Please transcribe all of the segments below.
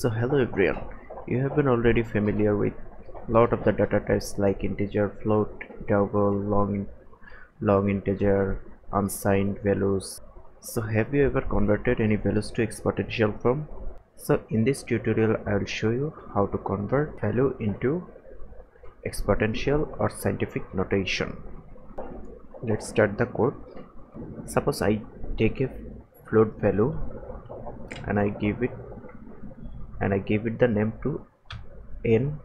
so hello everyone. You have been already familiar with lot of the data types like integer float double long long integer unsigned values. So have you ever converted any values to exponential form? So in this tutorial i will show you how to convert value into exponential or scientific notation. Let's start the code. Suppose i take a float value and i give it and I give it the name to n.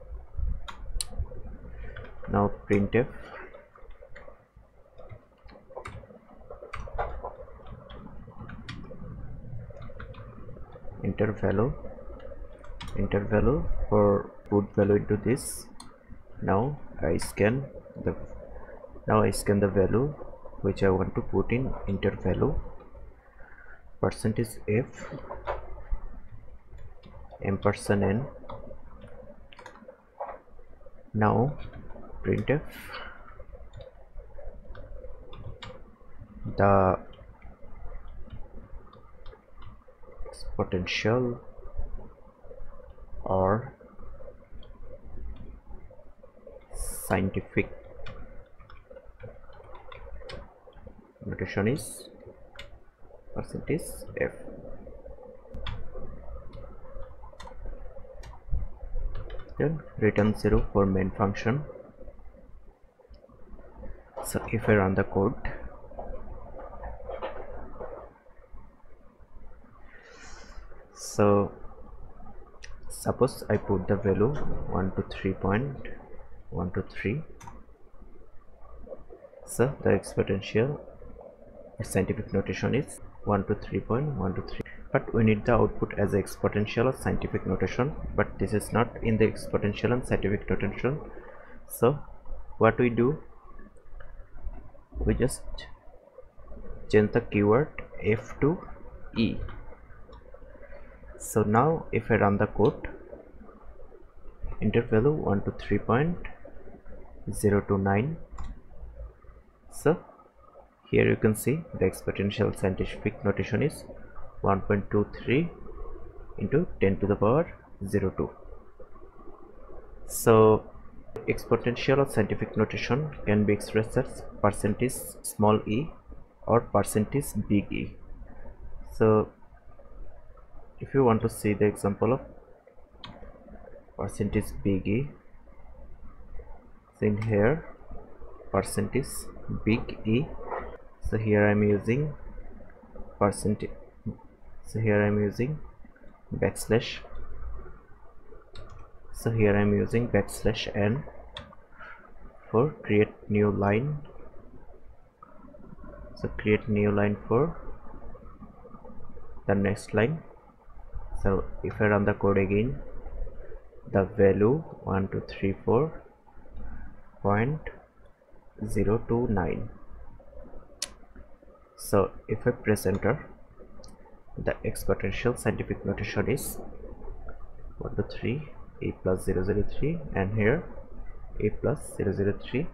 Now printf enter value. Enter value for put value into this. Now I scan the now I scan the value which I want to put in enter value. Percentage f ampersand n now printf the exponential or scientific notation is percentage f then return 0 for main function. So if I run the code so suppose I put the value 1 to 3 point 1 to 3 so the exponential scientific notation is 1 to 3.1 to 3 but we need the output as exponential or scientific notation. But this is not in the exponential and scientific notation. So what we do? We just change the keyword f to e. So now if i run the code enter value 1 to 3.029 so here you can see the exponential scientific notation is 1.23 into 10 to the power 02 so exponential or scientific notation can be expressed as percentage small e or percentage big e. So if you want to see the example of percentage big e in here percentage big e so here i'm using percentage so here I'm using backslash so here I'm using backslash n for create new line. So create new line for the next line. So if I run the code again the value 1234 point 029 so if I press enter the exponential scientific notation is 1 to 3 a plus 003 and here a plus 003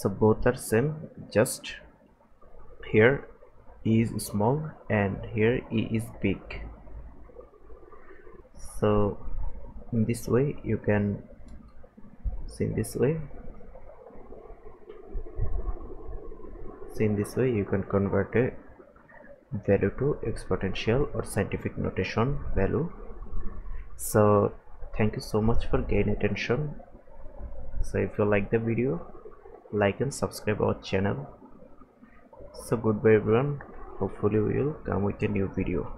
so both are same just here e is small and here e is big. So in this way you can see in this way see in this way you can convert a value to exponential or scientific notation value. So thank you so much for gaining attention. So if you like the video like and subscribe our channel. So goodbye everyone. Hopefully we will come with a new video